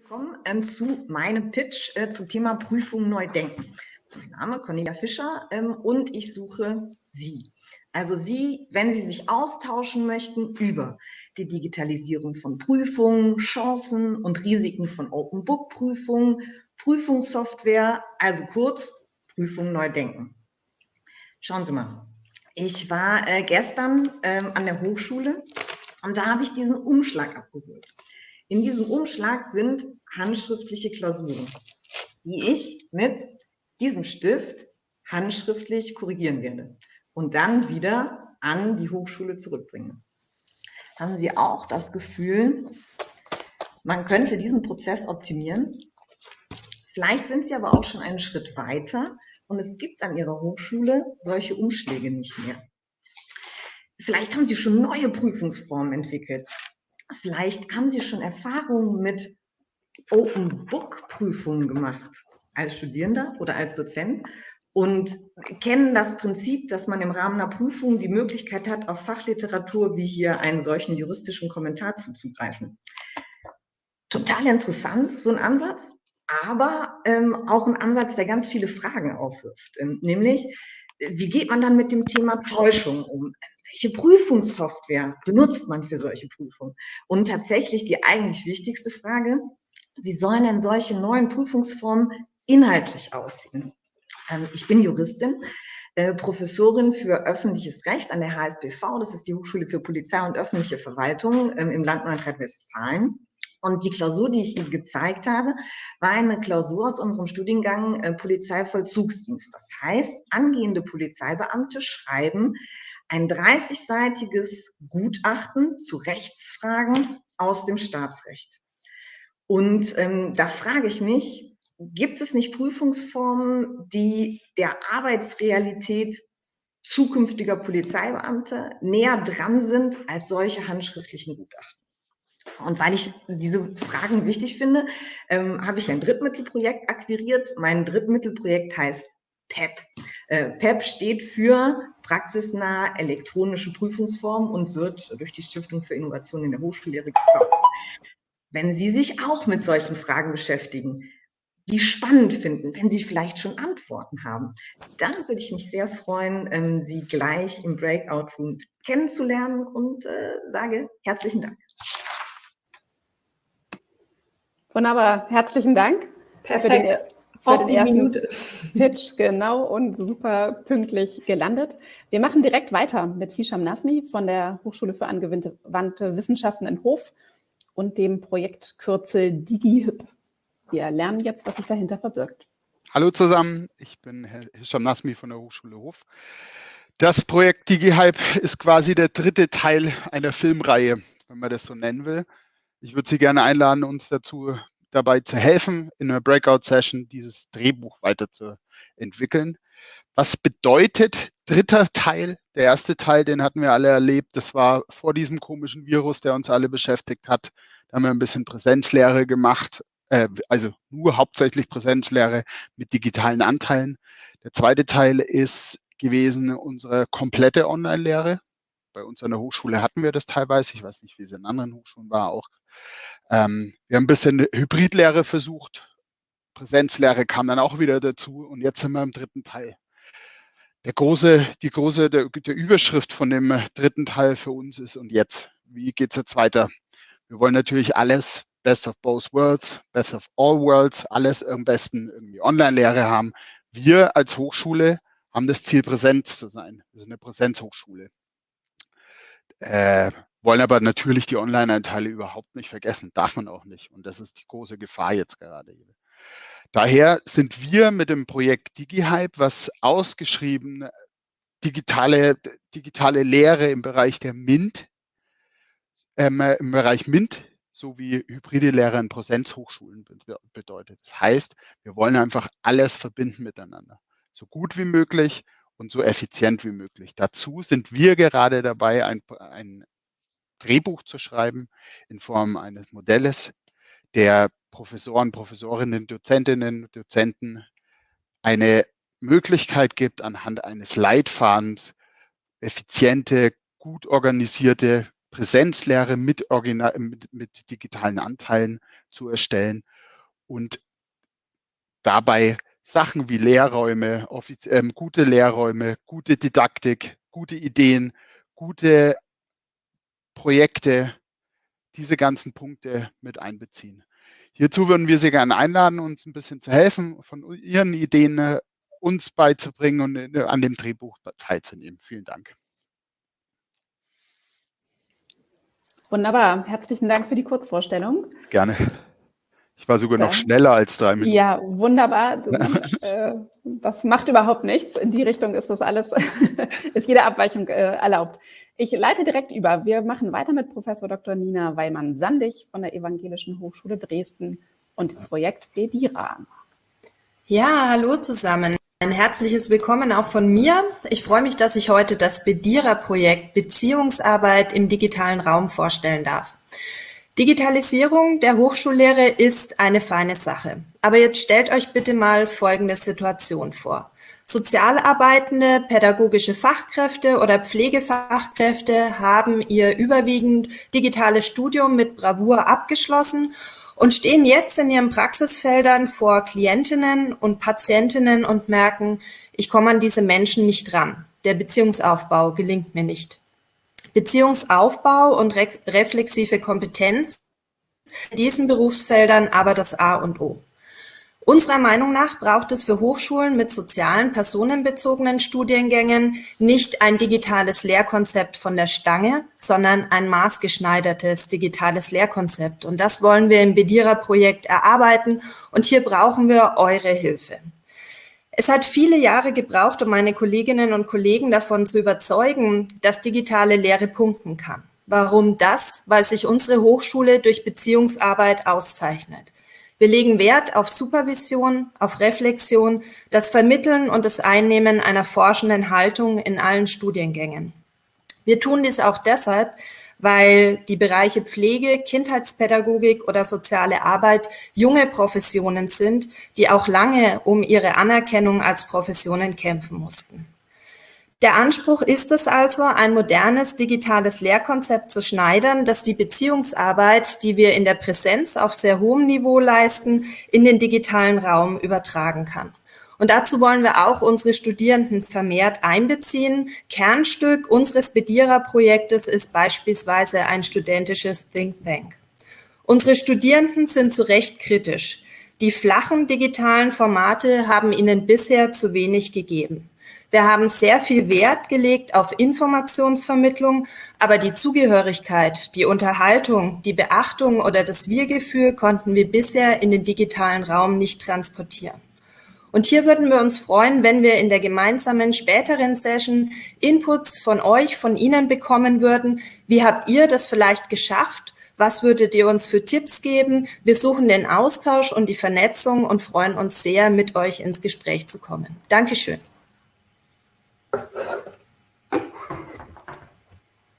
Willkommen ähm, zu meinem Pitch äh, zum Thema Prüfung neu denken. Mein Name ist Cornelia Fischer ähm, und ich suche Sie. Also Sie, wenn Sie sich austauschen möchten über die Digitalisierung von Prüfungen, Chancen und Risiken von Open Book Prüfungen, Prüfungssoftware, also kurz Prüfung neu denken. Schauen Sie mal. Ich war äh, gestern ähm, an der Hochschule und da habe ich diesen Umschlag abgeholt. In diesem Umschlag sind handschriftliche Klausuren, die ich mit diesem Stift handschriftlich korrigieren werde und dann wieder an die Hochschule zurückbringe. Haben Sie auch das Gefühl, man könnte diesen Prozess optimieren? Vielleicht sind Sie aber auch schon einen Schritt weiter und es gibt an Ihrer Hochschule solche Umschläge nicht mehr. Vielleicht haben Sie schon neue Prüfungsformen entwickelt, Vielleicht haben Sie schon Erfahrungen mit Open Book Prüfungen gemacht als Studierender oder als Dozent und kennen das Prinzip, dass man im Rahmen einer Prüfung die Möglichkeit hat, auf Fachliteratur wie hier einen solchen juristischen Kommentar zuzugreifen. Total interessant, so ein Ansatz, aber ähm, auch ein Ansatz, der ganz viele Fragen aufwirft. Ähm, nämlich, wie geht man dann mit dem Thema Täuschung um? Welche Prüfungssoftware benutzt man für solche Prüfungen? Und tatsächlich die eigentlich wichtigste Frage, wie sollen denn solche neuen Prüfungsformen inhaltlich aussehen? Ähm, ich bin Juristin, äh, Professorin für öffentliches Recht an der HSBV, das ist die Hochschule für Polizei und öffentliche Verwaltung ähm, im Land Nordrhein-Westfalen. Und die Klausur, die ich Ihnen gezeigt habe, war eine Klausur aus unserem Studiengang äh, Polizeivollzugsdienst. Das heißt, angehende Polizeibeamte schreiben ein 30-seitiges Gutachten zu Rechtsfragen aus dem Staatsrecht. Und ähm, da frage ich mich, gibt es nicht Prüfungsformen, die der Arbeitsrealität zukünftiger Polizeibeamte näher dran sind als solche handschriftlichen Gutachten? Und weil ich diese Fragen wichtig finde, ähm, habe ich ein Drittmittelprojekt akquiriert. Mein Drittmittelprojekt heißt PEP. Äh, PEP steht für praxisnahe elektronische Prüfungsform und wird durch die Stiftung für Innovation in der Hochschullehre gefördert. Wenn Sie sich auch mit solchen Fragen beschäftigen, die spannend finden, wenn Sie vielleicht schon Antworten haben, dann würde ich mich sehr freuen, ähm, Sie gleich im Breakout Room kennenzulernen und äh, sage herzlichen Dank. Wunderbar, herzlichen Dank. Perfekt für den ersten Minute. Pitch, genau, und super pünktlich gelandet. Wir machen direkt weiter mit Hisham Nasmi von der Hochschule für angewandte Wissenschaften in Hof und dem Projektkürzel DigiHip. Wir lernen jetzt, was sich dahinter verbirgt. Hallo zusammen, ich bin Herr Hisham Nasmi von der Hochschule Hof. Das Projekt DigiHype ist quasi der dritte Teil einer Filmreihe, wenn man das so nennen will. Ich würde Sie gerne einladen, uns dazu dabei zu helfen, in einer Breakout-Session dieses Drehbuch weiterzuentwickeln. Was bedeutet dritter Teil? Der erste Teil, den hatten wir alle erlebt. Das war vor diesem komischen Virus, der uns alle beschäftigt hat. Da haben wir ein bisschen Präsenzlehre gemacht, äh, also nur hauptsächlich Präsenzlehre mit digitalen Anteilen. Der zweite Teil ist gewesen unsere komplette Online-Lehre. Bei uns an der Hochschule hatten wir das teilweise. Ich weiß nicht, wie es in anderen Hochschulen war, auch ähm, wir haben ein bisschen Hybridlehre versucht. Präsenzlehre kam dann auch wieder dazu und jetzt sind wir im dritten Teil. Der große, die große, der, der Überschrift von dem dritten Teil für uns ist und jetzt, wie geht es jetzt weiter? Wir wollen natürlich alles, best of both worlds, best of all worlds, alles am besten irgendwie Online-Lehre haben. Wir als Hochschule haben das Ziel, Präsenz zu sein. Wir sind eine Präsenzhochschule. Äh, wollen aber natürlich die Online-Anteile überhaupt nicht vergessen. Darf man auch nicht. Und das ist die große Gefahr jetzt gerade. Daher sind wir mit dem Projekt DigiHype, was ausgeschrieben digitale, digitale Lehre im Bereich der MINT, ähm, im Bereich MINT sowie hybride Lehre in Präsenzhochschulen bedeutet. Das heißt, wir wollen einfach alles verbinden miteinander. So gut wie möglich und so effizient wie möglich. Dazu sind wir gerade dabei, ein, ein Drehbuch zu schreiben in Form eines Modells, der Professoren, Professorinnen, Dozentinnen, Dozenten eine Möglichkeit gibt, anhand eines Leitfadens effiziente, gut organisierte, Präsenzlehre mit, Original, mit, mit digitalen Anteilen zu erstellen und dabei Sachen wie Lehrräume, äh, gute Lehrräume, gute Didaktik, gute Ideen, gute Projekte, diese ganzen Punkte mit einbeziehen. Hierzu würden wir Sie gerne einladen, uns ein bisschen zu helfen, von Ihren Ideen äh, uns beizubringen und äh, an dem Drehbuch teilzunehmen. Vielen Dank. Wunderbar. Herzlichen Dank für die Kurzvorstellung. Gerne. Ich war sogar noch schneller als drei Minuten. Ja, wunderbar. Äh, das macht überhaupt nichts. In die Richtung ist das alles, ist jede Abweichung äh, erlaubt. Ich leite direkt über. Wir machen weiter mit Professor Dr. Nina Weimann-Sandig von der Evangelischen Hochschule Dresden und dem Projekt Bedira. Ja, hallo zusammen. Ein herzliches Willkommen auch von mir. Ich freue mich, dass ich heute das Bedira-Projekt Beziehungsarbeit im digitalen Raum vorstellen darf. Digitalisierung der Hochschullehre ist eine feine Sache. Aber jetzt stellt euch bitte mal folgende Situation vor. Sozialarbeitende, pädagogische Fachkräfte oder Pflegefachkräfte haben ihr überwiegend digitales Studium mit Bravour abgeschlossen und stehen jetzt in ihren Praxisfeldern vor Klientinnen und Patientinnen und merken, ich komme an diese Menschen nicht ran. Der Beziehungsaufbau gelingt mir nicht. Beziehungsaufbau und re reflexive Kompetenz in diesen Berufsfeldern aber das A und O. Unserer Meinung nach braucht es für Hochschulen mit sozialen, personenbezogenen Studiengängen nicht ein digitales Lehrkonzept von der Stange, sondern ein maßgeschneidertes digitales Lehrkonzept. Und das wollen wir im Bedira-Projekt erarbeiten. Und hier brauchen wir eure Hilfe. Es hat viele Jahre gebraucht, um meine Kolleginnen und Kollegen davon zu überzeugen, dass digitale Lehre punkten kann. Warum das? Weil sich unsere Hochschule durch Beziehungsarbeit auszeichnet. Wir legen Wert auf Supervision, auf Reflexion, das Vermitteln und das Einnehmen einer forschenden Haltung in allen Studiengängen. Wir tun dies auch deshalb, weil die Bereiche Pflege, Kindheitspädagogik oder soziale Arbeit junge Professionen sind, die auch lange um ihre Anerkennung als Professionen kämpfen mussten. Der Anspruch ist es also, ein modernes digitales Lehrkonzept zu schneidern, das die Beziehungsarbeit, die wir in der Präsenz auf sehr hohem Niveau leisten, in den digitalen Raum übertragen kann. Und dazu wollen wir auch unsere Studierenden vermehrt einbeziehen. Kernstück unseres Bedierer-Projektes ist beispielsweise ein studentisches Think Tank. Unsere Studierenden sind zu Recht kritisch. Die flachen digitalen Formate haben ihnen bisher zu wenig gegeben. Wir haben sehr viel Wert gelegt auf Informationsvermittlung, aber die Zugehörigkeit, die Unterhaltung, die Beachtung oder das Wir-Gefühl konnten wir bisher in den digitalen Raum nicht transportieren. Und hier würden wir uns freuen, wenn wir in der gemeinsamen späteren Session Inputs von euch, von Ihnen bekommen würden. Wie habt ihr das vielleicht geschafft? Was würdet ihr uns für Tipps geben? Wir suchen den Austausch und die Vernetzung und freuen uns sehr, mit euch ins Gespräch zu kommen. Dankeschön.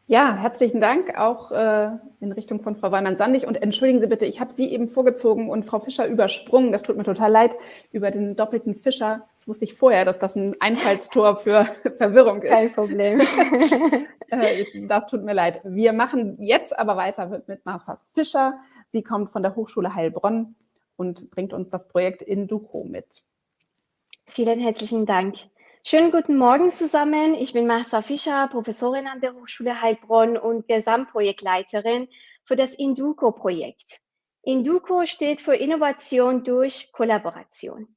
Ja, herzlichen Dank auch äh, in Richtung von Frau Weimann-Sandig. Und entschuldigen Sie bitte, ich habe Sie eben vorgezogen und Frau Fischer übersprungen. Das tut mir total leid über den doppelten Fischer. Das wusste ich vorher, dass das ein Einfallstor für Verwirrung ist. Kein Problem. äh, das tut mir leid. Wir machen jetzt aber weiter mit Martha Fischer. Sie kommt von der Hochschule Heilbronn und bringt uns das Projekt Induco mit. Vielen herzlichen Dank. Schönen guten Morgen zusammen. Ich bin Martha Fischer, Professorin an der Hochschule Heilbronn und Gesamtprojektleiterin für das Induco-Projekt. Induco steht für Innovation durch Kollaboration.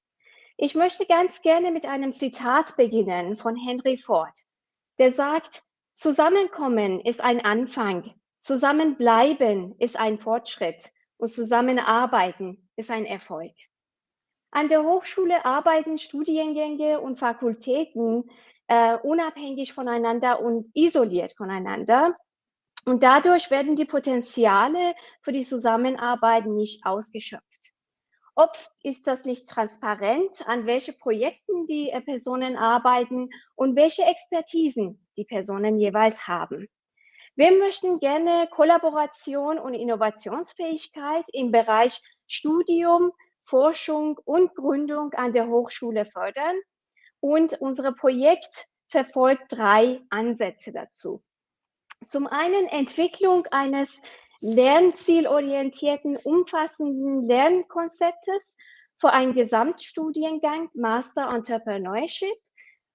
Ich möchte ganz gerne mit einem Zitat beginnen von Henry Ford, der sagt, Zusammenkommen ist ein Anfang, Zusammenbleiben ist ein Fortschritt und Zusammenarbeiten ist ein Erfolg. An der Hochschule arbeiten Studiengänge und Fakultäten äh, unabhängig voneinander und isoliert voneinander. Und dadurch werden die Potenziale für die Zusammenarbeit nicht ausgeschöpft. Oft ist das nicht transparent, an welche Projekten die äh, Personen arbeiten und welche Expertisen die Personen jeweils haben. Wir möchten gerne Kollaboration und Innovationsfähigkeit im Bereich Studium, Forschung und Gründung an der Hochschule fördern. Und unser Projekt verfolgt drei Ansätze dazu. Zum einen Entwicklung eines lernzielorientierten, umfassenden Lernkonzeptes für einen Gesamtstudiengang Master Entrepreneurship,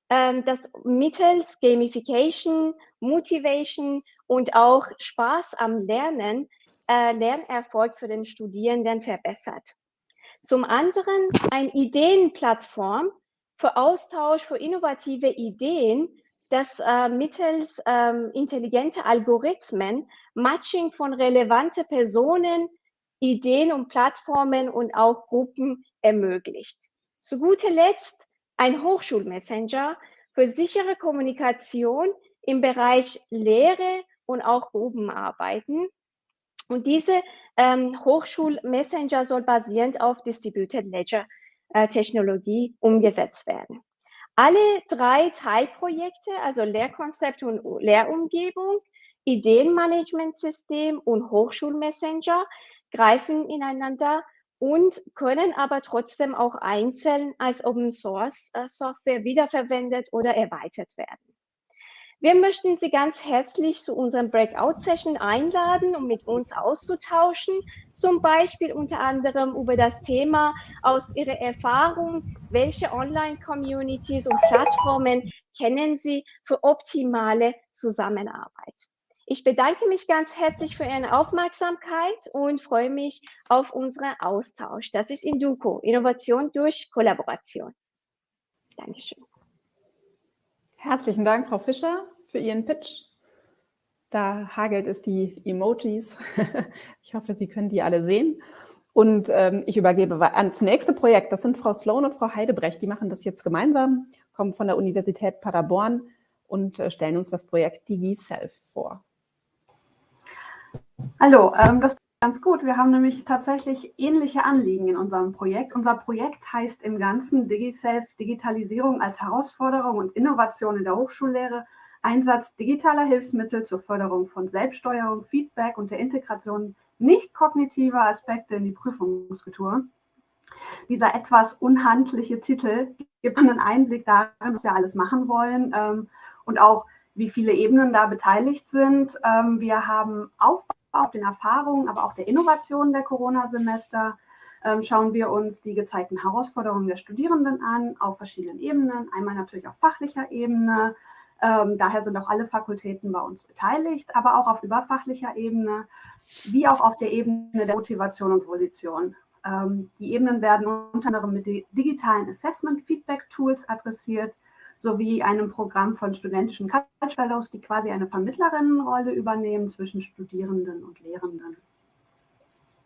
ähm, das mittels Gamification, Motivation und auch Spaß am Lernen äh, Lernerfolg für den Studierenden verbessert. Zum anderen eine Ideenplattform für Austausch für innovative Ideen, das äh, mittels ähm, intelligenter Algorithmen Matching von relevanten Personen, Ideen und Plattformen und auch Gruppen ermöglicht. Zu guter Letzt ein Hochschulmessenger für sichere Kommunikation im Bereich Lehre und auch Gruppenarbeiten. Und diese ähm, Hochschulmessenger soll basierend auf Distributed Ledger äh, Technologie umgesetzt werden. Alle drei Teilprojekte, also Lehrkonzept und Lehrumgebung, Ideenmanagementsystem und Hochschulmessenger, greifen ineinander und können aber trotzdem auch einzeln als Open Source äh, Software wiederverwendet oder erweitert werden. Wir möchten Sie ganz herzlich zu unserem Breakout-Session einladen, um mit uns auszutauschen, zum Beispiel unter anderem über das Thema aus Ihrer Erfahrung, welche Online-Communities und Plattformen kennen Sie für optimale Zusammenarbeit. Ich bedanke mich ganz herzlich für Ihre Aufmerksamkeit und freue mich auf unseren Austausch. Das ist Induco, Innovation durch Kollaboration. Dankeschön. Herzlichen Dank, Frau Fischer, für Ihren Pitch. Da hagelt es die Emojis. Ich hoffe, Sie können die alle sehen. Und ähm, ich übergebe ans nächste Projekt. Das sind Frau Sloan und Frau Heidebrecht. Die machen das jetzt gemeinsam, kommen von der Universität Paderborn und äh, stellen uns das Projekt DigiSelf vor. Hallo, ähm, das Ganz gut. Wir haben nämlich tatsächlich ähnliche Anliegen in unserem Projekt. Unser Projekt heißt im Ganzen DigiSelf Digitalisierung als Herausforderung und Innovation in der Hochschullehre. Einsatz digitaler Hilfsmittel zur Förderung von Selbststeuerung, Feedback und der Integration nicht kognitiver Aspekte in die Prüfungskultur. Dieser etwas unhandliche Titel gibt einen Einblick darin, was wir alles machen wollen ähm, und auch, wie viele Ebenen da beteiligt sind. Ähm, wir haben Aufbau auf den Erfahrungen, aber auch der Innovation der Corona-Semester ähm, schauen wir uns die gezeigten Herausforderungen der Studierenden an, auf verschiedenen Ebenen. Einmal natürlich auf fachlicher Ebene. Ähm, daher sind auch alle Fakultäten bei uns beteiligt, aber auch auf überfachlicher Ebene, wie auch auf der Ebene der Motivation und Volition. Ähm, die Ebenen werden unter anderem mit digitalen Assessment-Feedback-Tools adressiert, sowie einem Programm von studentischen College Fellows, die quasi eine Vermittlerinnenrolle übernehmen zwischen Studierenden und Lehrenden.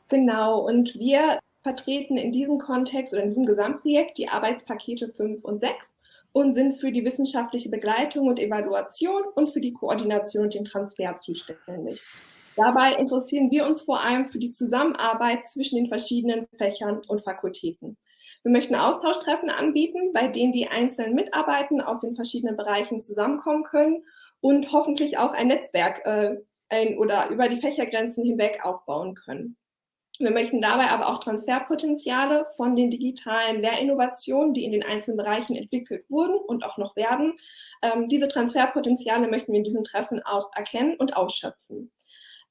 Genau, und wir vertreten in diesem Kontext oder in diesem Gesamtprojekt die Arbeitspakete 5 und 6 und sind für die wissenschaftliche Begleitung und Evaluation und für die Koordination und den Transfer zuständig. Dabei interessieren wir uns vor allem für die Zusammenarbeit zwischen den verschiedenen Fächern und Fakultäten. Wir möchten Austauschtreffen anbieten, bei denen die einzelnen Mitarbeitenden aus den verschiedenen Bereichen zusammenkommen können und hoffentlich auch ein Netzwerk äh, ein, oder über die Fächergrenzen hinweg aufbauen können. Wir möchten dabei aber auch Transferpotenziale von den digitalen Lehrinnovationen, die in den einzelnen Bereichen entwickelt wurden und auch noch werden. Ähm, diese Transferpotenziale möchten wir in diesen Treffen auch erkennen und ausschöpfen.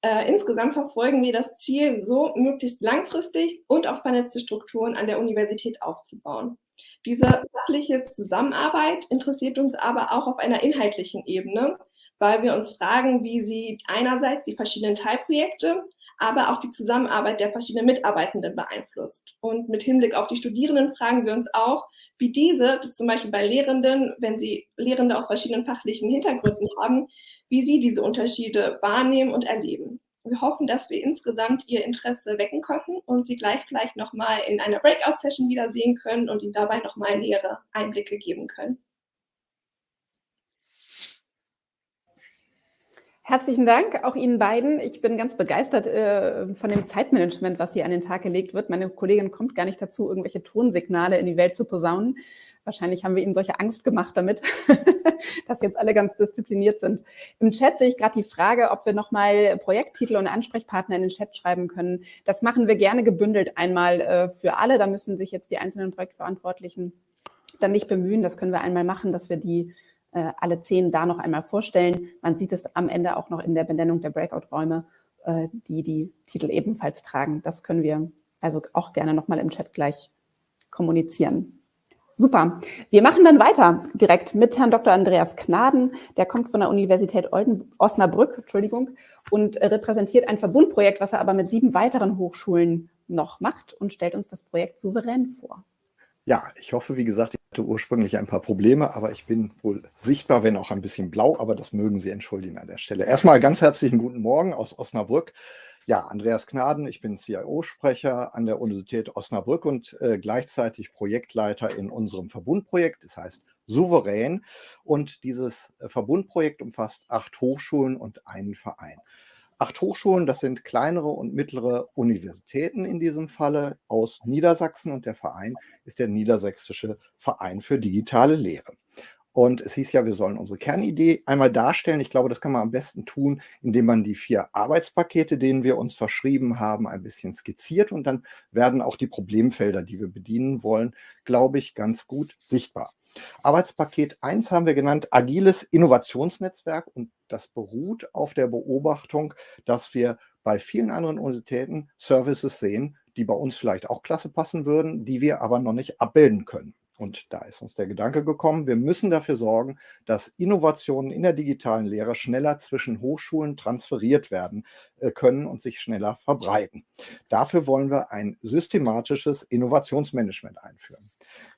Äh, insgesamt verfolgen wir das Ziel, so möglichst langfristig und auch vernetzte Strukturen an der Universität aufzubauen. Diese sachliche Zusammenarbeit interessiert uns aber auch auf einer inhaltlichen Ebene, weil wir uns fragen, wie sie einerseits die verschiedenen Teilprojekte, aber auch die Zusammenarbeit der verschiedenen Mitarbeitenden beeinflusst. Und mit Hinblick auf die Studierenden fragen wir uns auch, wie diese, das zum Beispiel bei Lehrenden, wenn sie Lehrende aus verschiedenen fachlichen Hintergründen haben, wie Sie diese Unterschiede wahrnehmen und erleben. Wir hoffen, dass wir insgesamt Ihr Interesse wecken konnten und Sie gleich vielleicht nochmal in einer Breakout-Session wiedersehen können und Ihnen dabei nochmal nähere Einblicke geben können. Herzlichen Dank auch Ihnen beiden. Ich bin ganz begeistert äh, von dem Zeitmanagement, was hier an den Tag gelegt wird. Meine Kollegin kommt gar nicht dazu, irgendwelche Tonsignale in die Welt zu posaunen. Wahrscheinlich haben wir Ihnen solche Angst gemacht damit, dass jetzt alle ganz diszipliniert sind. Im Chat sehe ich gerade die Frage, ob wir nochmal Projekttitel und Ansprechpartner in den Chat schreiben können. Das machen wir gerne gebündelt einmal äh, für alle. Da müssen sich jetzt die einzelnen Projektverantwortlichen dann nicht bemühen. Das können wir einmal machen, dass wir die äh, alle zehn da noch einmal vorstellen. Man sieht es am Ende auch noch in der Benennung der Breakout-Räume, äh, die die Titel ebenfalls tragen. Das können wir also auch gerne nochmal im Chat gleich kommunizieren. Super. Wir machen dann weiter direkt mit Herrn Dr. Andreas Knaden. Der kommt von der Universität Olden, Osnabrück Entschuldigung, und repräsentiert ein Verbundprojekt, was er aber mit sieben weiteren Hochschulen noch macht und stellt uns das Projekt souverän vor. Ja, ich hoffe, wie gesagt, hatte ursprünglich ein paar Probleme, aber ich bin wohl sichtbar, wenn auch ein bisschen blau, aber das mögen Sie entschuldigen an der Stelle. Erstmal ganz herzlichen guten Morgen aus Osnabrück. Ja, Andreas Knaden, ich bin CIO-Sprecher an der Universität Osnabrück und äh, gleichzeitig Projektleiter in unserem Verbundprojekt, das heißt Souverän. Und dieses äh, Verbundprojekt umfasst acht Hochschulen und einen Verein. Acht Hochschulen, das sind kleinere und mittlere Universitäten in diesem Falle aus Niedersachsen und der Verein ist der Niedersächsische Verein für digitale Lehre. Und es hieß ja, wir sollen unsere Kernidee einmal darstellen. Ich glaube, das kann man am besten tun, indem man die vier Arbeitspakete, denen wir uns verschrieben haben, ein bisschen skizziert. Und dann werden auch die Problemfelder, die wir bedienen wollen, glaube ich, ganz gut sichtbar. Arbeitspaket 1 haben wir genannt agiles Innovationsnetzwerk und das beruht auf der Beobachtung, dass wir bei vielen anderen Universitäten Services sehen, die bei uns vielleicht auch klasse passen würden, die wir aber noch nicht abbilden können. Und da ist uns der Gedanke gekommen, wir müssen dafür sorgen, dass Innovationen in der digitalen Lehre schneller zwischen Hochschulen transferiert werden äh, können und sich schneller verbreiten. Dafür wollen wir ein systematisches Innovationsmanagement einführen.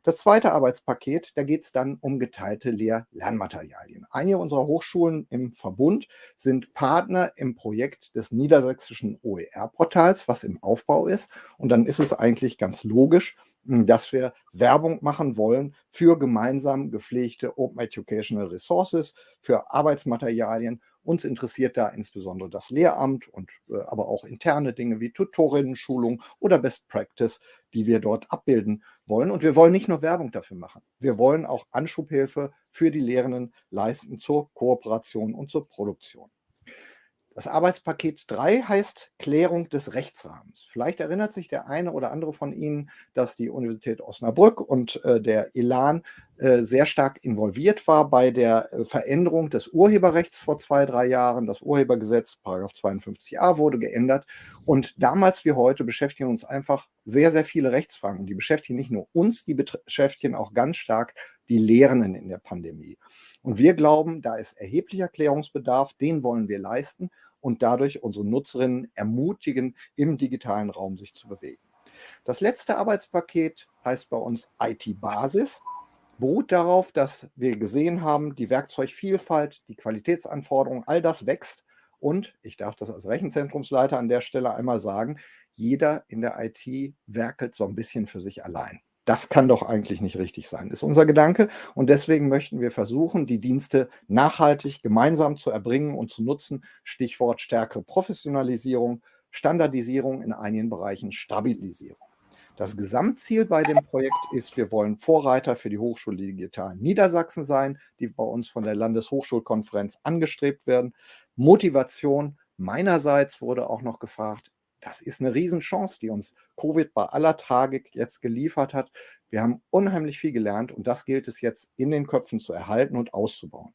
Das zweite Arbeitspaket, da geht es dann um geteilte Lehr-Lernmaterialien. Einige unserer Hochschulen im Verbund sind Partner im Projekt des niedersächsischen OER-Portals, was im Aufbau ist. Und dann ist es eigentlich ganz logisch, dass wir Werbung machen wollen für gemeinsam gepflegte Open Educational Resources, für Arbeitsmaterialien. Uns interessiert da insbesondere das Lehramt und äh, aber auch interne Dinge wie Tutorinnen-Schulung oder Best Practice, die wir dort abbilden wollen. Und wir wollen nicht nur Werbung dafür machen. Wir wollen auch Anschubhilfe für die Lehrenden leisten zur Kooperation und zur Produktion. Das Arbeitspaket 3 heißt Klärung des Rechtsrahmens. Vielleicht erinnert sich der eine oder andere von Ihnen, dass die Universität Osnabrück und äh, der Elan äh, sehr stark involviert war bei der äh, Veränderung des Urheberrechts vor zwei, drei Jahren. Das Urhebergesetz, Paragraph 52a, wurde geändert. Und damals wie heute beschäftigen uns einfach sehr, sehr viele Rechtsfragen. die beschäftigen nicht nur uns, die beschäftigen auch ganz stark die Lehrenden in der Pandemie. Und wir glauben, da ist erheblicher Klärungsbedarf, den wollen wir leisten und dadurch unsere Nutzerinnen ermutigen, im digitalen Raum sich zu bewegen. Das letzte Arbeitspaket heißt bei uns IT-Basis, beruht darauf, dass wir gesehen haben, die Werkzeugvielfalt, die Qualitätsanforderungen, all das wächst. Und ich darf das als Rechenzentrumsleiter an der Stelle einmal sagen, jeder in der IT werkelt so ein bisschen für sich allein. Das kann doch eigentlich nicht richtig sein, ist unser Gedanke. Und deswegen möchten wir versuchen, die Dienste nachhaltig gemeinsam zu erbringen und zu nutzen. Stichwort stärkere Professionalisierung, Standardisierung in einigen Bereichen, Stabilisierung. Das Gesamtziel bei dem Projekt ist, wir wollen Vorreiter für die Hochschule Digital Niedersachsen sein, die bei uns von der Landeshochschulkonferenz angestrebt werden. Motivation meinerseits wurde auch noch gefragt, das ist eine Riesenchance, die uns Covid bei aller Tragik jetzt geliefert hat. Wir haben unheimlich viel gelernt und das gilt es jetzt in den Köpfen zu erhalten und auszubauen.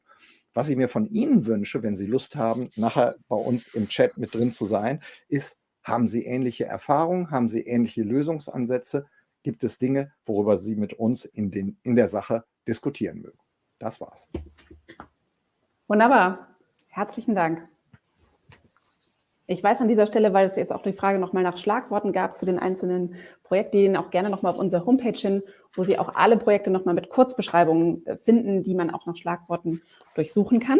Was ich mir von Ihnen wünsche, wenn Sie Lust haben, nachher bei uns im Chat mit drin zu sein, ist, haben Sie ähnliche Erfahrungen? Haben Sie ähnliche Lösungsansätze? Gibt es Dinge, worüber Sie mit uns in, den, in der Sache diskutieren mögen? Das war's. Wunderbar. Herzlichen Dank. Ich weiß an dieser Stelle, weil es jetzt auch die Frage nochmal nach Schlagworten gab zu den einzelnen Projekten, auch gerne nochmal auf unsere Homepage hin, wo Sie auch alle Projekte nochmal mit Kurzbeschreibungen äh, finden, die man auch nach Schlagworten durchsuchen kann.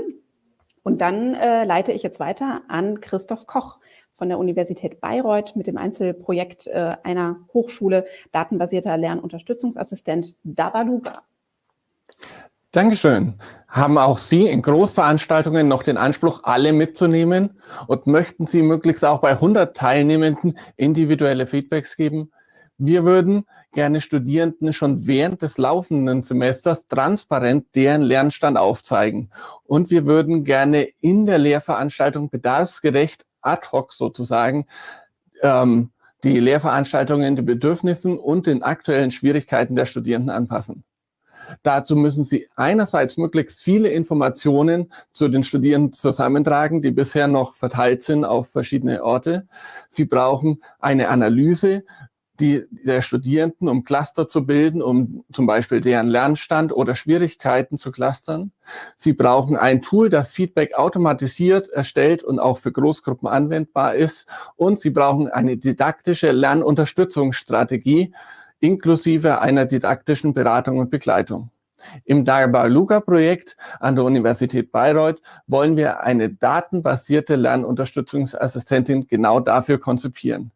Und dann äh, leite ich jetzt weiter an Christoph Koch von der Universität Bayreuth mit dem Einzelprojekt äh, einer Hochschule datenbasierter Lernunterstützungsassistent Dabaluga. Dankeschön. Haben auch Sie in Großveranstaltungen noch den Anspruch, alle mitzunehmen? Und möchten Sie möglichst auch bei 100 Teilnehmenden individuelle Feedbacks geben? Wir würden gerne Studierenden schon während des laufenden Semesters transparent deren Lernstand aufzeigen. Und wir würden gerne in der Lehrveranstaltung bedarfsgerecht ad hoc sozusagen ähm, die Lehrveranstaltungen den Bedürfnissen und den aktuellen Schwierigkeiten der Studierenden anpassen. Dazu müssen Sie einerseits möglichst viele Informationen zu den Studierenden zusammentragen, die bisher noch verteilt sind auf verschiedene Orte. Sie brauchen eine Analyse die, der Studierenden, um Cluster zu bilden, um zum Beispiel deren Lernstand oder Schwierigkeiten zu clustern. Sie brauchen ein Tool, das Feedback automatisiert erstellt und auch für Großgruppen anwendbar ist. Und Sie brauchen eine didaktische Lernunterstützungsstrategie, inklusive einer didaktischen Beratung und Begleitung. Im Darbar-Luga-Projekt an der Universität Bayreuth wollen wir eine datenbasierte Lernunterstützungsassistentin genau dafür konzipieren.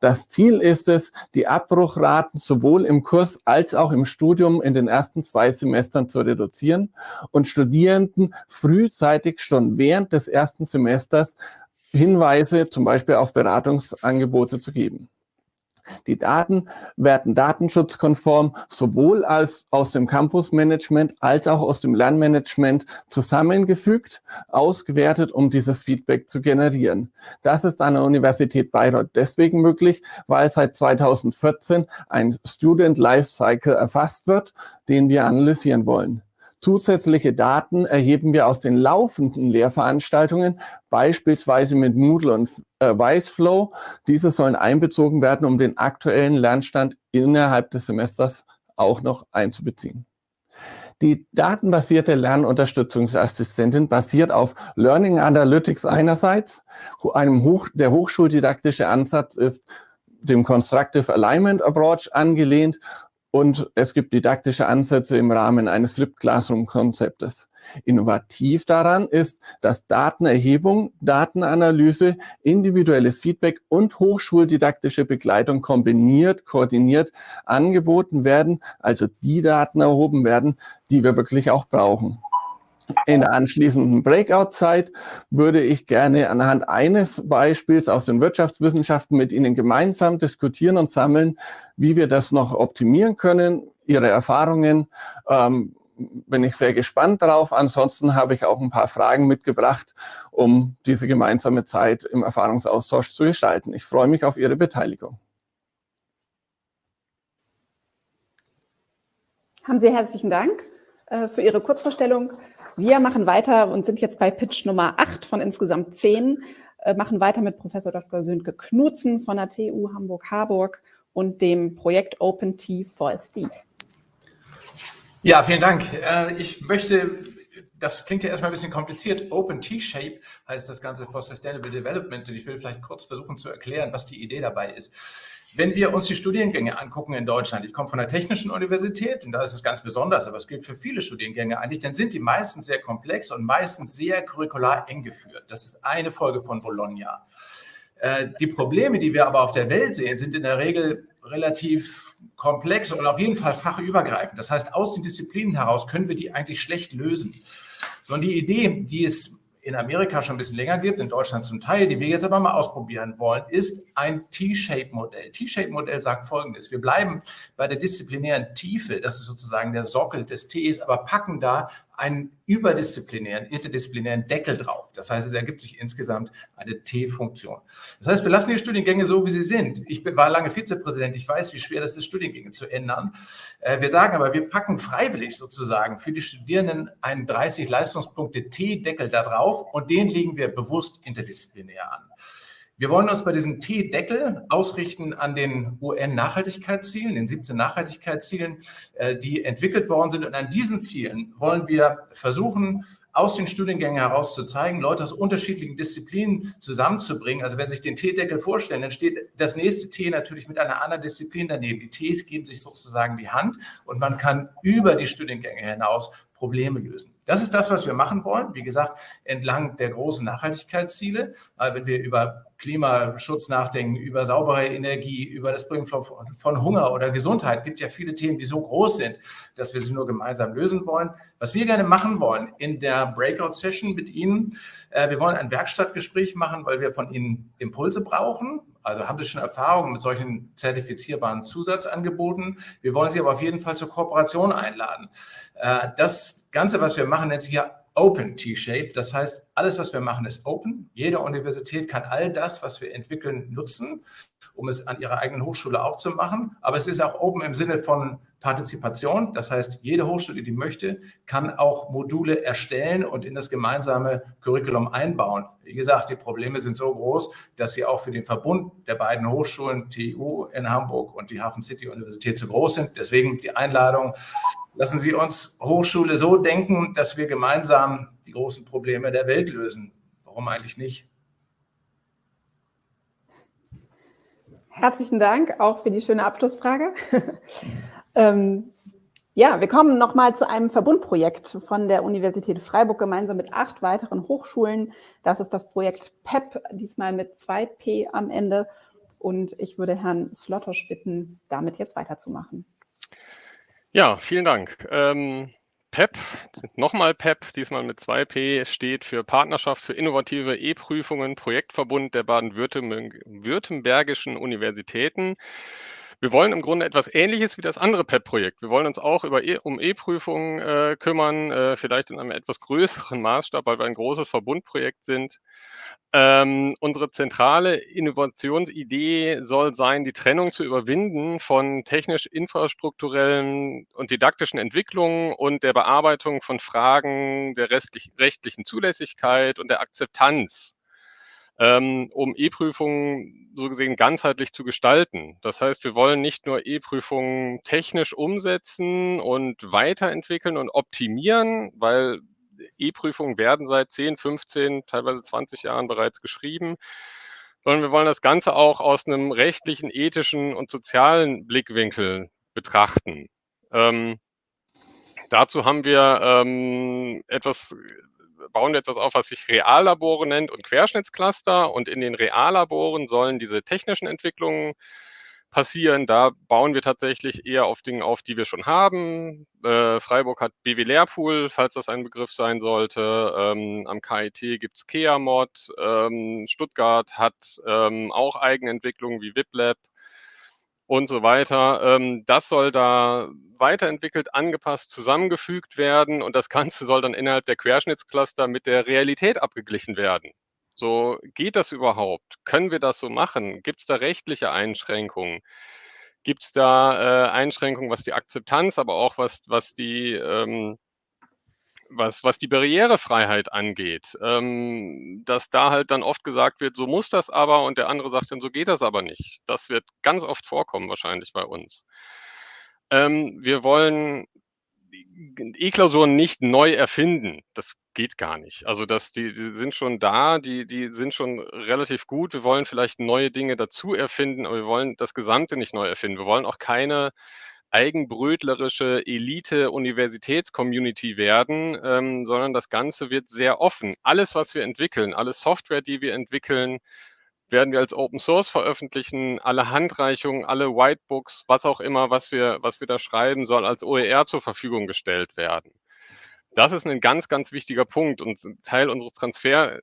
Das Ziel ist es, die Abbruchraten sowohl im Kurs als auch im Studium in den ersten zwei Semestern zu reduzieren und Studierenden frühzeitig schon während des ersten Semesters Hinweise zum Beispiel auf Beratungsangebote zu geben. Die Daten werden datenschutzkonform sowohl als aus dem Campusmanagement als auch aus dem Lernmanagement zusammengefügt, ausgewertet, um dieses Feedback zu generieren. Das ist an der Universität Bayreuth deswegen möglich, weil seit 2014 ein Student Lifecycle erfasst wird, den wir analysieren wollen. Zusätzliche Daten erheben wir aus den laufenden Lehrveranstaltungen, beispielsweise mit Moodle und äh, Wiseflow. Diese sollen einbezogen werden, um den aktuellen Lernstand innerhalb des Semesters auch noch einzubeziehen. Die datenbasierte Lernunterstützungsassistentin basiert auf Learning Analytics einerseits. Einem Hoch, der hochschuldidaktische Ansatz ist dem Constructive Alignment Approach angelehnt und es gibt didaktische Ansätze im Rahmen eines Flipped Classroom Konzeptes. Innovativ daran ist, dass Datenerhebung, Datenanalyse, individuelles Feedback und hochschuldidaktische Begleitung kombiniert, koordiniert angeboten werden, also die Daten erhoben werden, die wir wirklich auch brauchen. In der anschließenden Breakout-Zeit würde ich gerne anhand eines Beispiels aus den Wirtschaftswissenschaften mit Ihnen gemeinsam diskutieren und sammeln, wie wir das noch optimieren können, Ihre Erfahrungen. Ähm, bin ich sehr gespannt darauf. Ansonsten habe ich auch ein paar Fragen mitgebracht, um diese gemeinsame Zeit im Erfahrungsaustausch zu gestalten. Ich freue mich auf Ihre Beteiligung. Haben Sie herzlichen Dank äh, für Ihre Kurzvorstellung. Wir machen weiter und sind jetzt bei Pitch Nummer 8 von insgesamt 10, äh, machen weiter mit Professor Dr. Sönke Knutzen von der TU Hamburg-Harburg und dem Projekt OpenT VSD. Ja, vielen Dank. Äh, ich möchte das klingt ja erstmal ein bisschen kompliziert. Open T-Shape heißt das Ganze for Sustainable Development. Und ich will vielleicht kurz versuchen zu erklären, was die Idee dabei ist. Wenn wir uns die Studiengänge angucken in Deutschland, ich komme von der Technischen Universität und da ist es ganz besonders, aber es gilt für viele Studiengänge eigentlich, dann sind die meistens sehr komplex und meistens sehr curricular eng geführt. Das ist eine Folge von Bologna. Äh, die Probleme, die wir aber auf der Welt sehen, sind in der Regel relativ komplex und auf jeden Fall fachübergreifend. Das heißt, aus den Disziplinen heraus können wir die eigentlich schlecht lösen. Sondern die Idee, die es in Amerika schon ein bisschen länger gibt, in Deutschland zum Teil, die wir jetzt aber mal ausprobieren wollen, ist ein T-Shape-Modell. T-Shape-Modell sagt Folgendes. Wir bleiben bei der disziplinären Tiefe, das ist sozusagen der Sockel des Ts, aber packen da einen überdisziplinären, interdisziplinären Deckel drauf. Das heißt, es ergibt sich insgesamt eine T-Funktion. Das heißt, wir lassen die Studiengänge so, wie sie sind. Ich war lange Vizepräsident, ich weiß, wie schwer das ist, Studiengänge zu ändern. Äh, wir sagen aber, wir packen freiwillig sozusagen für die Studierenden einen 30 Leistungspunkte T-Deckel da drauf und den legen wir bewusst interdisziplinär an. Wir wollen uns bei diesem T-Deckel ausrichten an den UN-Nachhaltigkeitszielen, den 17 Nachhaltigkeitszielen, äh, die entwickelt worden sind. Und an diesen Zielen wollen wir versuchen, aus den Studiengängen heraus zu zeigen, Leute aus unterschiedlichen Disziplinen zusammenzubringen. Also wenn Sie sich den T-Deckel vorstellen, dann steht das nächste T natürlich mit einer anderen Disziplin daneben. Die Ts geben sich sozusagen die Hand und man kann über die Studiengänge hinaus Probleme lösen. Das ist das, was wir machen wollen. Wie gesagt, entlang der großen Nachhaltigkeitsziele. Wenn wir über Klimaschutz nachdenken, über saubere Energie, über das Bringen von, Hunger oder Gesundheit. Es gibt ja viele Themen, die so groß sind, dass wir sie nur gemeinsam lösen wollen. Was wir gerne machen wollen in der Breakout-Session mit Ihnen, äh, wir wollen ein Werkstattgespräch machen, weil wir von Ihnen Impulse brauchen. Also haben Sie schon Erfahrungen mit solchen zertifizierbaren Zusatzangeboten. Wir wollen Sie aber auf jeden Fall zur Kooperation einladen. Äh, das Ganze, was wir machen, nennt sich ja Open T-Shape. Das heißt, alles, was wir machen, ist open. Jede Universität kann all das, was wir entwickeln, nutzen, um es an ihrer eigenen Hochschule auch zu machen. Aber es ist auch open im Sinne von Partizipation. Das heißt, jede Hochschule, die möchte, kann auch Module erstellen und in das gemeinsame Curriculum einbauen. Wie gesagt, die Probleme sind so groß, dass sie auch für den Verbund der beiden Hochschulen, TU in Hamburg und die Hafen City Universität, zu groß sind. Deswegen die Einladung, lassen Sie uns Hochschule so denken, dass wir gemeinsam die großen Probleme der Welt lösen. Warum eigentlich nicht? Herzlichen Dank auch für die schöne Abschlussfrage. Ähm, ja, wir kommen nochmal zu einem Verbundprojekt von der Universität Freiburg gemeinsam mit acht weiteren Hochschulen. Das ist das Projekt PEP, diesmal mit zwei P am Ende. Und ich würde Herrn Slottosch bitten, damit jetzt weiterzumachen. Ja, vielen Dank. Ähm, PEP, nochmal PEP, diesmal mit 2P, steht für Partnerschaft für innovative E-Prüfungen, Projektverbund der baden-württembergischen Universitäten. Wir wollen im Grunde etwas Ähnliches wie das andere PEP-Projekt. Wir wollen uns auch über e um E-Prüfungen äh, kümmern, äh, vielleicht in einem etwas größeren Maßstab, weil wir ein großes Verbundprojekt sind. Ähm, unsere zentrale Innovationsidee soll sein, die Trennung zu überwinden von technisch-infrastrukturellen und didaktischen Entwicklungen und der Bearbeitung von Fragen der rechtlichen Zulässigkeit und der Akzeptanz, ähm, um E-Prüfungen so gesehen ganzheitlich zu gestalten. Das heißt, wir wollen nicht nur E-Prüfungen technisch umsetzen und weiterentwickeln und optimieren, weil E-Prüfungen werden seit 10, 15, teilweise 20 Jahren bereits geschrieben, sondern wir wollen das Ganze auch aus einem rechtlichen, ethischen und sozialen Blickwinkel betrachten. Ähm, dazu haben wir ähm, etwas bauen wir etwas auf, was sich Reallabore nennt und Querschnittscluster. Und in den Reallaboren sollen diese technischen Entwicklungen passieren. Da bauen wir tatsächlich eher auf Dinge auf, die wir schon haben. Äh, Freiburg hat BW Lehrpool, falls das ein Begriff sein sollte. Ähm, am KIT gibt es KEA-Mod. Ähm, Stuttgart hat ähm, auch Eigenentwicklungen wie WibLab und so weiter. Ähm, das soll da weiterentwickelt, angepasst, zusammengefügt werden und das Ganze soll dann innerhalb der Querschnittscluster mit der Realität abgeglichen werden. So, geht das überhaupt? Können wir das so machen? Gibt es da rechtliche Einschränkungen? Gibt es da äh, Einschränkungen, was die Akzeptanz, aber auch was, was die ähm, was, was die Barrierefreiheit angeht, ähm, dass da halt dann oft gesagt wird, so muss das aber und der andere sagt dann, so geht das aber nicht. Das wird ganz oft vorkommen wahrscheinlich bei uns. Ähm, wir wollen E-Klausuren nicht neu erfinden. Das geht gar nicht. Also das, die, die sind schon da, die, die sind schon relativ gut. Wir wollen vielleicht neue Dinge dazu erfinden, aber wir wollen das Gesamte nicht neu erfinden. Wir wollen auch keine eigenbrötlerische Elite-Universitäts-Community werden, ähm, sondern das Ganze wird sehr offen. Alles, was wir entwickeln, alle Software, die wir entwickeln, werden wir als Open Source veröffentlichen. Alle Handreichungen, alle Whitebooks, was auch immer, was wir, was wir da schreiben, soll als OER zur Verfügung gestellt werden. Das ist ein ganz, ganz wichtiger Punkt und Teil unseres Transfer,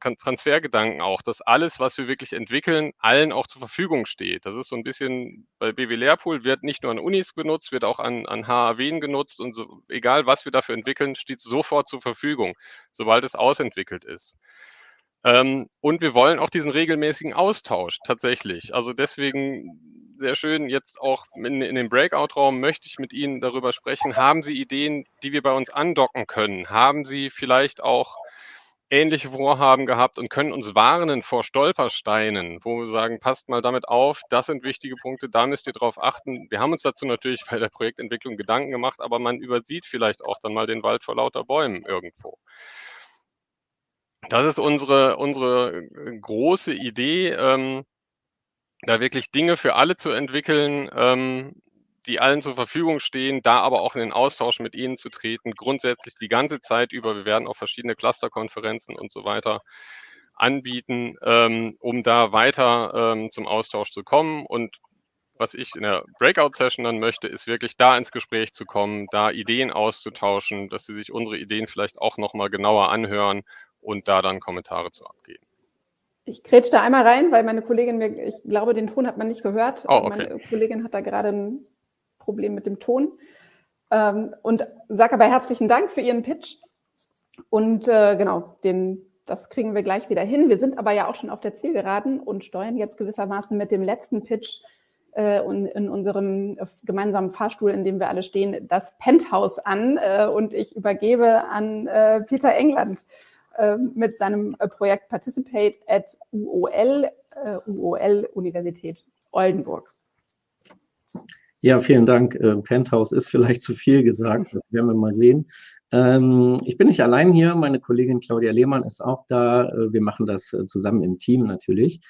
Transfergedanken auch, dass alles, was wir wirklich entwickeln, allen auch zur Verfügung steht. Das ist so ein bisschen bei BW Lehrpool wird nicht nur an Unis benutzt, wird auch an, an HAWen genutzt und so, egal was wir dafür entwickeln, steht sofort zur Verfügung, sobald es ausentwickelt ist. Ähm, und wir wollen auch diesen regelmäßigen Austausch tatsächlich. Also deswegen sehr schön jetzt auch in, in dem Breakout-Raum möchte ich mit Ihnen darüber sprechen. Haben Sie Ideen, die wir bei uns andocken können? Haben Sie vielleicht auch ähnliche Vorhaben gehabt und können uns warnen vor Stolpersteinen, wo wir sagen, passt mal damit auf, das sind wichtige Punkte, da müsst ihr drauf achten. Wir haben uns dazu natürlich bei der Projektentwicklung Gedanken gemacht, aber man übersieht vielleicht auch dann mal den Wald vor lauter Bäumen irgendwo. Das ist unsere, unsere äh, große Idee, ähm, da wirklich Dinge für alle zu entwickeln, ähm, die allen zur Verfügung stehen, da aber auch in den Austausch mit ihnen zu treten, grundsätzlich die ganze Zeit über. Wir werden auch verschiedene Clusterkonferenzen und so weiter anbieten, ähm, um da weiter ähm, zum Austausch zu kommen. Und was ich in der Breakout-Session dann möchte, ist wirklich da ins Gespräch zu kommen, da Ideen auszutauschen, dass sie sich unsere Ideen vielleicht auch nochmal genauer anhören und da dann Kommentare zu abgeben. Ich grätsch da einmal rein, weil meine Kollegin mir, ich glaube, den Ton hat man nicht gehört. Oh, okay. Meine Kollegin hat da gerade ein Problem mit dem Ton. Ähm, und sage aber herzlichen Dank für Ihren Pitch. Und äh, genau, den, das kriegen wir gleich wieder hin. Wir sind aber ja auch schon auf der Zielgeraden und steuern jetzt gewissermaßen mit dem letzten Pitch äh, und in unserem gemeinsamen Fahrstuhl, in dem wir alle stehen, das Penthouse an äh, und ich übergebe an äh, Peter England äh, mit seinem äh, Projekt Participate at UOL, äh, UOL Universität Oldenburg. Ja, vielen Dank. Penthouse ist vielleicht zu viel gesagt, das werden wir mal sehen. Ähm, ich bin nicht allein hier, meine Kollegin Claudia Lehmann ist auch da. Wir machen das zusammen im Team natürlich.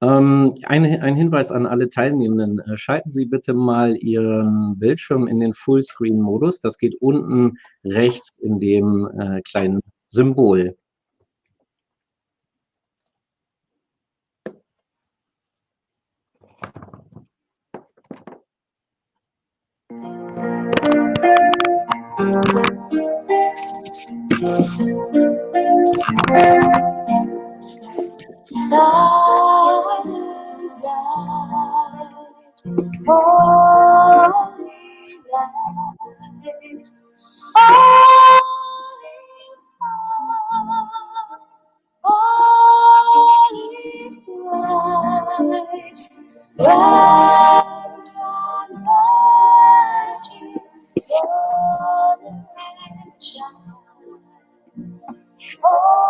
Ähm, ein, ein, Hinweis an alle Teilnehmenden. Äh, schalten Sie bitte mal Ihren Bildschirm in den Fullscreen-Modus. Das geht unten rechts in dem äh, kleinen Symbol. Silence all is all is bright. bright. Oh.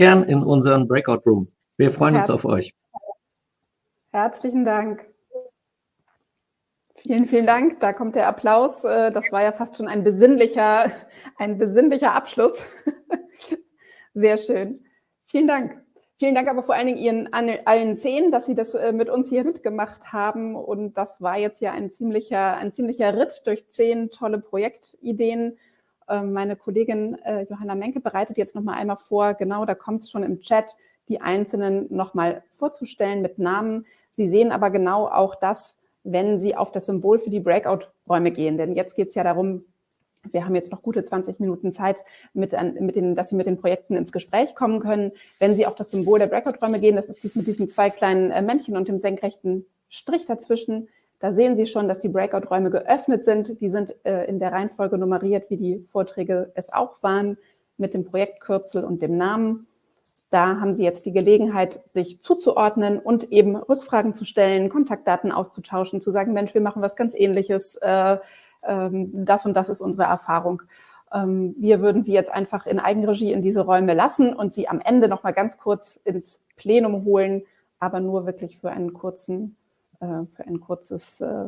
Gern in unseren Breakout Room. Wir freuen Her uns auf euch. Herzlichen Dank. Vielen, vielen Dank. Da kommt der Applaus. Äh, das war ja fast schon ein besinnlicher, ein besinnlicher Abschluss. Sehr schön. Vielen Dank. Vielen Dank aber vor allen Dingen Ihren allen zehn, dass Sie das äh, mit uns hier mitgemacht haben. Und das war jetzt ja ein ziemlicher, ein ziemlicher Ritt durch zehn tolle Projektideen. Ähm, meine Kollegin äh, Johanna Menke bereitet jetzt noch mal einmal vor, genau, da kommt es schon im Chat, die einzelnen noch mal vorzustellen mit Namen. Sie sehen aber genau auch das, wenn Sie auf das Symbol für die Breakout-Räume gehen. Denn jetzt geht es ja darum, wir haben jetzt noch gute 20 Minuten Zeit, mit, mit den, dass Sie mit den Projekten ins Gespräch kommen können. Wenn Sie auf das Symbol der Breakout-Räume gehen, das ist dies mit diesen zwei kleinen äh, Männchen und dem senkrechten Strich dazwischen, da sehen Sie schon, dass die Breakout-Räume geöffnet sind. Die sind äh, in der Reihenfolge nummeriert, wie die Vorträge es auch waren, mit dem Projektkürzel und dem Namen. Da haben Sie jetzt die Gelegenheit, sich zuzuordnen und eben Rückfragen zu stellen, Kontaktdaten auszutauschen, zu sagen, Mensch, wir machen was ganz ähnliches, äh, äh, das und das ist unsere Erfahrung. Ähm, wir würden Sie jetzt einfach in Eigenregie in diese Räume lassen und Sie am Ende nochmal ganz kurz ins Plenum holen, aber nur wirklich für einen kurzen, äh, für ein kurzes äh,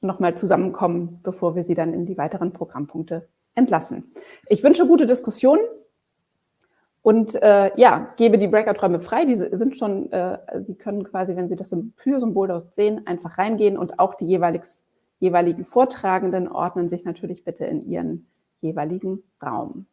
nochmal zusammenkommen, bevor wir Sie dann in die weiteren Programmpunkte entlassen. Ich wünsche gute Diskussionen. Und äh, ja, gebe die Breakout-Räume frei. Die sind schon, äh, Sie können quasi, wenn Sie das Für-Symbol dort sehen, einfach reingehen und auch die jeweiligen Vortragenden ordnen sich natürlich bitte in ihren jeweiligen Raum.